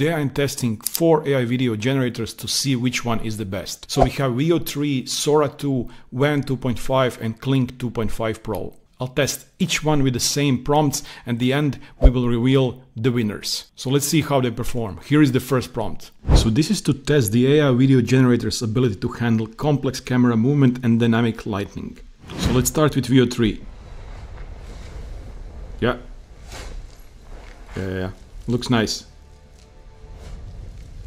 Today I'm testing four AI video generators to see which one is the best. So we have Veo 3, Sora 2, Wan 2.5 and Kling 2.5 Pro. I'll test each one with the same prompts and the end we will reveal the winners. So let's see how they perform. Here is the first prompt. So this is to test the AI video generator's ability to handle complex camera movement and dynamic lighting. So let's start with Veo 3. Yeah. Yeah, yeah. Looks nice.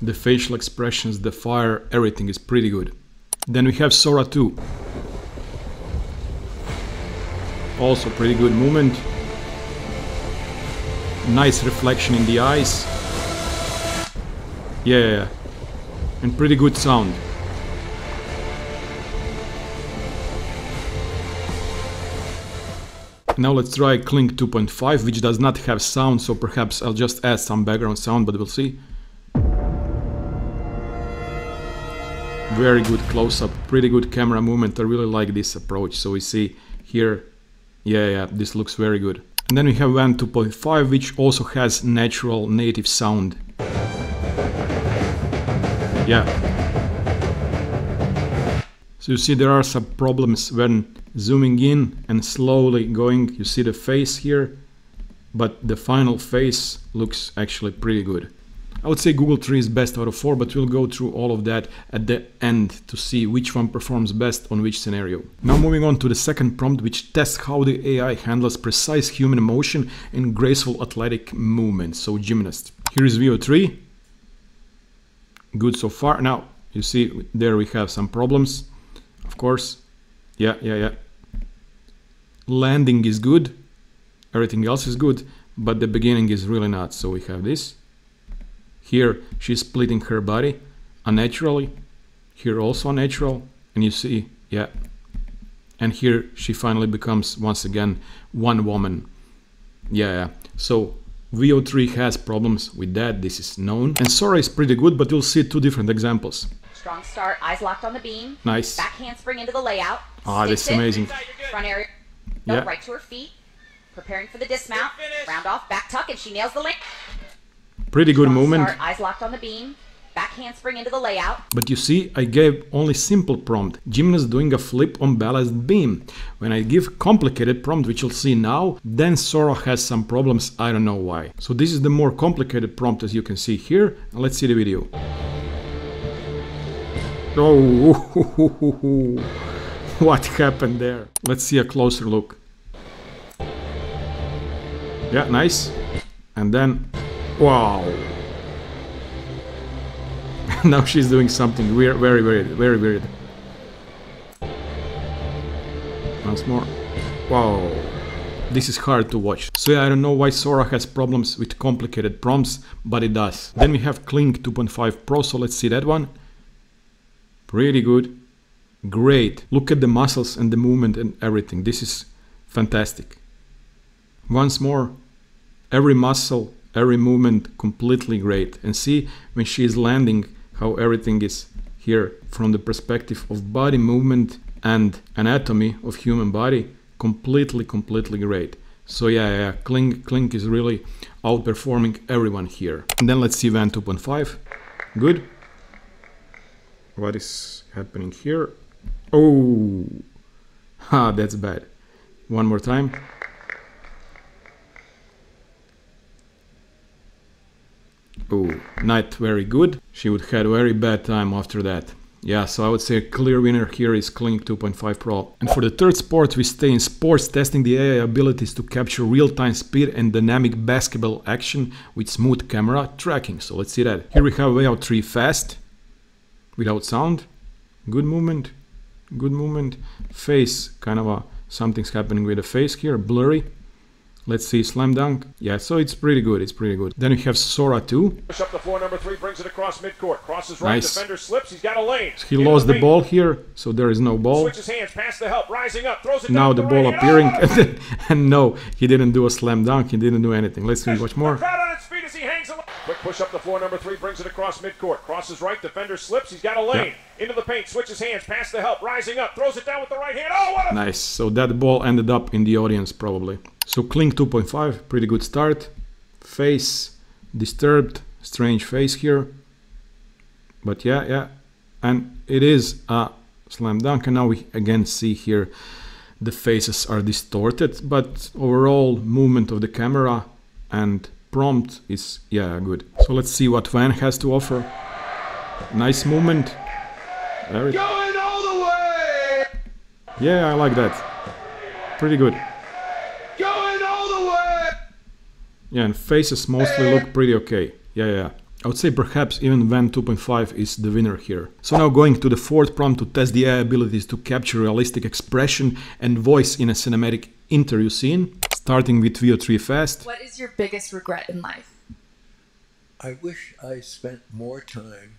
The facial expressions, the fire, everything is pretty good. Then we have Sora 2. Also pretty good movement. Nice reflection in the eyes. Yeah, and pretty good sound. Now let's try Kling 2.5, which does not have sound, so perhaps I'll just add some background sound, but we'll see. Very good close-up, pretty good camera movement. I really like this approach. So we see here, yeah, yeah, this looks very good. And then we have Wan 2.5, which also has natural native sound. Yeah. So you see there are some problems when zooming in and slowly going. You see the face here, but the final face looks actually pretty good. I would say Google 3 is best out of 4, but we'll go through all of that at the end to see which one performs best on which scenario. Now moving on to the second prompt, which tests how the AI handles precise human motion and graceful athletic movements, so gymnast. Here is Veo 3. Good so far. Now, you see there we have some problems, of course. Yeah, yeah, yeah. Landing is good, everything else is good, but the beginning is really not. So we have this here she's splitting her body unnaturally. Here also unnatural. And you see, yeah. And here she finally becomes once again one woman. Yeah, yeah. So Veo 3 has problems with that, this is known. And Sora is pretty good, but you'll see two different examples. Strong start, eyes locked on the beam. Nice. Back handspring into the layout. Ah, this is amazing. Front area. Go Yeah. right to her feet. Preparing for the dismount. Round off, back tuck, and she nails the link. Pretty good movement. Start, eyes locked on the beam. Back handspring into the layout. But you see, I gave only simple prompt, gymnast doing a flip on balanced beam. When I give complicated prompt, which you'll see now, then Sora has some problems, I don't know why. So this is the more complicated prompt as you can see here, let's see the video. Oh, what happened there? Let's see a closer look. Yeah, nice. And then, wow. now she's doing something weird, very weird, very weird. Once more. Wow. This is hard to watch. So yeah, I don't know why Sora has problems with complicated prompts, but it does. Then we have Kling 2.5 Pro, so let's see that one. Pretty good. Great. Look at the muscles and the movement and everything. This is fantastic. Once more, every muscle, every movement completely great. And see when she is landing how everything is here from the perspective of body movement and anatomy of human body completely completely great. So yeah, yeah, Kling Kling is really outperforming everyone here. And then let's see Wan 2.5. Good. What is happening here? Oh, ha, that's bad. One more time. Oh, not very good. She would have a very bad time after that. Yeah, so I would say a clear winner here is Kling 2.5 Pro. And for the third sport, we stay in sports, testing the AI abilities to capture real-time speed and dynamic basketball action with smooth camera tracking. So let's see that. Here we have Veo 3 Fast, without sound. Good movement, good movement. Face, kind of a, something's happening with the face here, blurry. Let's see, slam dunk. Yeah, so it's pretty good, it's pretty good. Then we have Sora 2. Push up the floor, number three, brings it across midcourt. Crosses right, Nice. defender slips, he's got a lane. He Into lost the paint. ball here, so there is no ball. Switches hands, pass the help, rising up, throws it Now down the ball right appearing, Oh! and no, he didn't do a slam dunk, he didn't do anything. Let's see, watch more. The crowd on its feet as he hangs. Quick push up the floor, number three, brings it across midcourt. Crosses right, defender slips, he's got a lane. Into the paint, switches hands, pass the help, rising up, throws it down with the right hand. Oh, what a Nice, so that ball ended up in the audience probably. So Kling 2.5, pretty good start. Face disturbed, strange face here. But yeah, yeah. And it is a slam dunk. And now we again see here the faces are distorted, but overall movement of the camera and prompt is, yeah, good. So let's see what Wan has to offer. Nice movement. Very Going all the way! yeah, I like that. Pretty good. Going all the way! Yeah, and faces mostly look pretty okay. Yeah, yeah. I would say perhaps even Wan 2.5 is the winner here. So now going to the fourth prompt to test the AI abilities to capture realistic expression and voice in a cinematic interview scene. Starting with Veo 3 Fast. What is your biggest regret in life? I wish I spent more time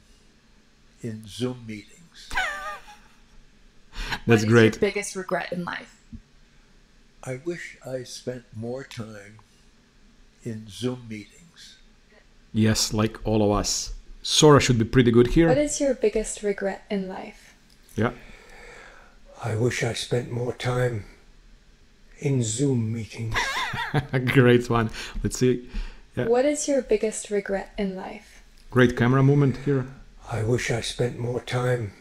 in Zoom meetings. That's what is great. your biggest regret in life? I wish I spent more time in Zoom meetings. Yes, like all of us. Sora should be pretty good here. What is your biggest regret in life? Yeah. I wish I spent more time in Zoom meetings. A great one. Let's see. Yeah. What is your biggest regret in life? Great camera movement here. I wish I spent more time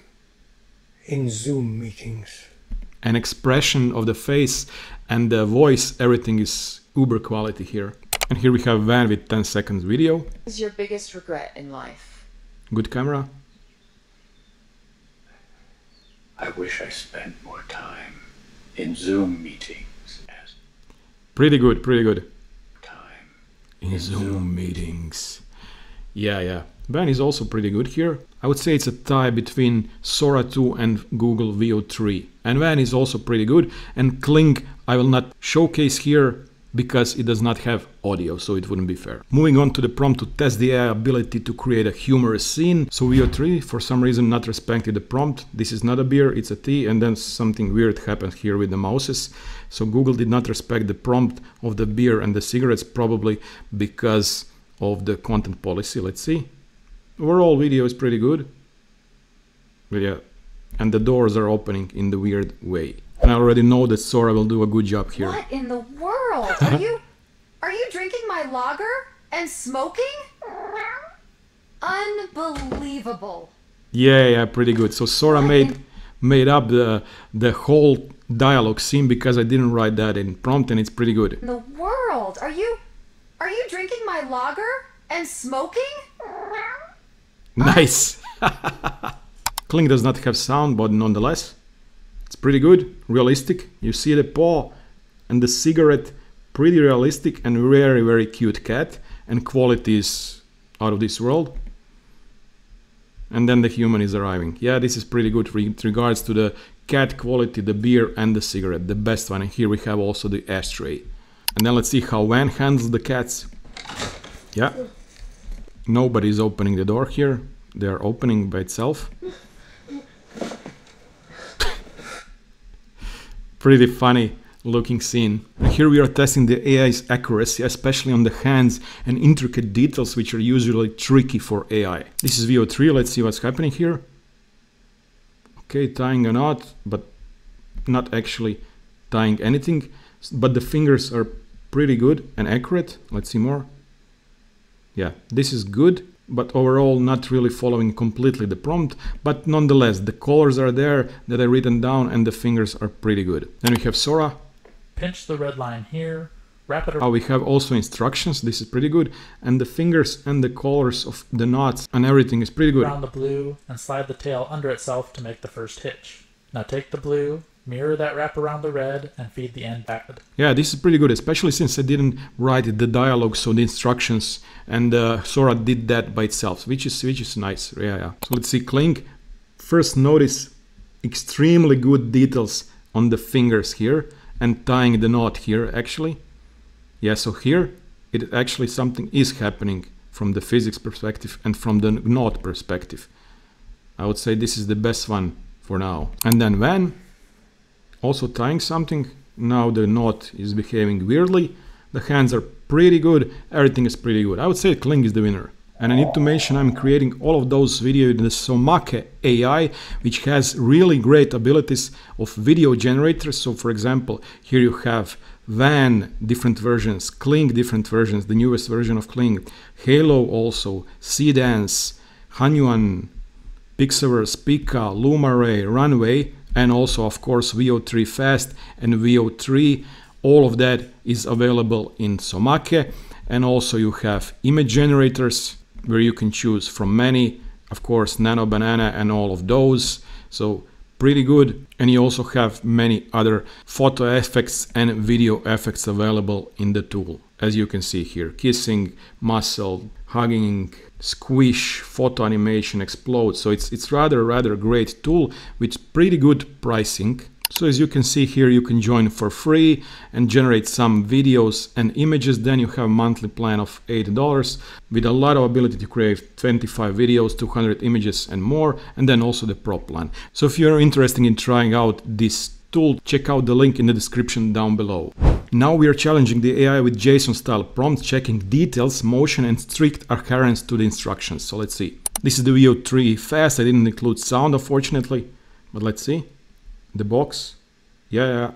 in Zoom meetings. An expression of the face and the voice, everything is uber quality here. And here we have Wan with 10 seconds video. What is your biggest regret in life? Good camera. I wish I spent more time in Zoom meetings Pretty good, pretty good. time. In Zoom meetings. Yeah, yeah. Wan is also pretty good here. I would say it's a tie between Sora 2 and Google Veo 3. And Wan is also pretty good. And Kling I will not showcase here because it does not have audio, so it wouldn't be fair. Moving on to the prompt to test the AI ability to create a humorous scene. So Veo 3 for some reason not respected the prompt. This is not a beer, it's a tea, and then something weird happened here with the mouses. So Google did not respect the prompt of the beer and the cigarettes, probably because of the content policy. Let's see. Overall video is pretty good. But yeah, and the doors are opening in the weird way. And I already know that Sora will do a good job here. What in the world? Are you are you drinking my lager and smoking? Unbelievable. Yeah, yeah, pretty good. So Sora made made up the the whole dialogue scene because I didn't write that in prompt, and it's pretty good. In the world? Are you are you drinking my lager and smoking? Nice. Kling does not have sound, but nonetheless, pretty good, realistic. You see the paw and the cigarette, pretty realistic and very very cute cat, and quality is out of this world. And then the human is arriving. Yeah, this is pretty good with regards to the cat quality, the beer and the cigarette, the best one. And here we have also the ashtray. And then let's see how Wan handles the cats. Yeah. Nobody's opening the door here. They are opening by itself. Pretty funny looking scene. And here we are testing the AI's accuracy, especially on the hands and intricate details which are usually tricky for AI. This is Veo 3, let's see what's happening here. Okay, tying a knot, but not actually tying anything. But the fingers are pretty good and accurate. Let's see more. Yeah, this is good, but overall not really following completely the prompt. But nonetheless, the colors are there that are written down and the fingers are pretty good. Then we have Sora. Pinch the red line here, wrap it around. Uh, we have also instructions. This is pretty good. And the fingers and the colors of the knots and everything is pretty good. around the blue and slide the tail under itself to make the first hitch. Now take the blue, mirror that wrap around the red, and feed the end back. Yeah, this is pretty good, especially since I didn't write the dialogue, so the instructions and uh, Sora did that by itself, which is which is nice. Yeah, yeah. So let's see, Kling. First, notice extremely good details on the fingers here and tying the knot here. Actually, yeah. So here, it actually something is happening from the physics perspective and from the knot perspective. I would say this is the best one for now. And then Wan also tying something. Now the knot is behaving weirdly. The hands are pretty good. Everything is pretty good. I would say Kling is the winner. And I need to mention I'm creating all of those videos in the Somake AI, which has really great abilities of video generators. So for example, here you have Wan different versions, Kling different versions, the newest version of Kling, Hailuo also, Seedance, Hunyuan, PixVerse, Pika, Luma Ray, Runway, and also of course Veo 3 Fast and Veo 3. All of that is available in Somake. And also you have image generators where you can choose from many, of course, Nano Banana and all of those. So pretty good. And you also have many other photo effects and video effects available in the tool. As you can see here, kissing, muscle, hugging, squish, photo animation, explode. So it's, it's rather, rather great tool with pretty good pricing. So as you can see here, you can join for free and generate some videos and images. Then you have a monthly plan of $8 with a lot of ability to create 25 videos, 200 images and more. And then also the pro plan. So if you're interested in trying out this tool, check out the link in the description down below. Now we are challenging the AI with JSON style prompt, checking details, motion and strict adherence to the instructions. So let's see. This is the Veo 3 fast. I didn't include sound unfortunately, but let's see the box yeah, yeah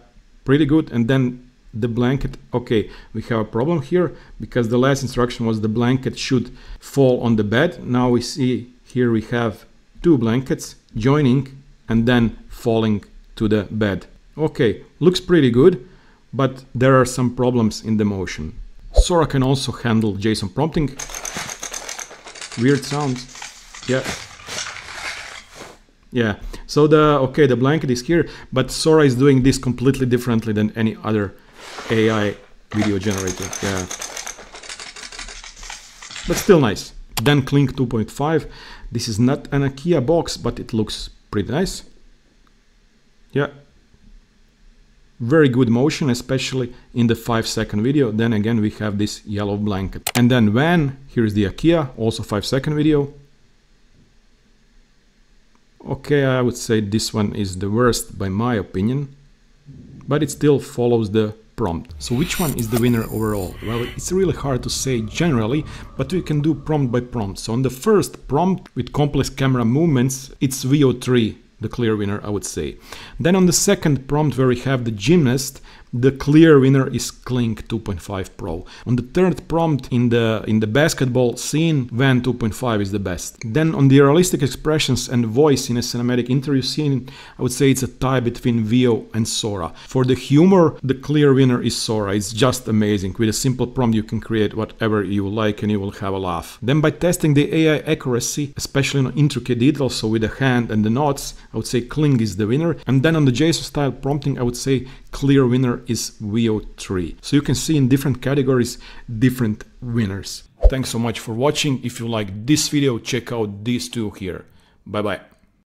pretty good and then the blanket okay we have a problem here because the last instruction was the blanket should fall on the bed now we see here we have two blankets joining and then falling to the bed okay looks pretty good but there are some problems in the motion Sora can also handle JSON prompting weird sounds yeah yeah so the okay, the blanket is here, but Sora is doing this completely differently than any other AI video generator. Yeah, but still nice. Then Kling 2.5. This is not an IKEA box, but it looks pretty nice. Yeah, very good motion, especially in the 5 second video. Then again, we have this yellow blanket. And then when here's the IKEA, also 5 second video. Okay, I would say this one is the worst by my opinion, but it still follows the prompt. So which one is the winner overall? Well, it's really hard to say generally, but we can do prompt by prompt. So on the first prompt with complex camera movements, it's Veo 3, the clear winner, I would say. Then on the second prompt where we have the gymnast, the clear winner is Kling 2.5 Pro. On the third prompt in the in the basketball scene, Wan 2.5 is the best. Then on the realistic expressions and voice in a cinematic interview scene, I would say it's a tie between Veo and Sora. For the humor, the clear winner is Sora. It's just amazing. With a simple prompt you can create whatever you like and you will have a laugh. Then by testing the AI accuracy, especially on intricate details, so with the hand and the nods, I would say Kling is the winner. And then on the JSON style prompting, I would say clear winner is Veo 3. So you can see in different categories, different winners. Thanks so much for watching. If you like this video, check out these two here. Bye bye.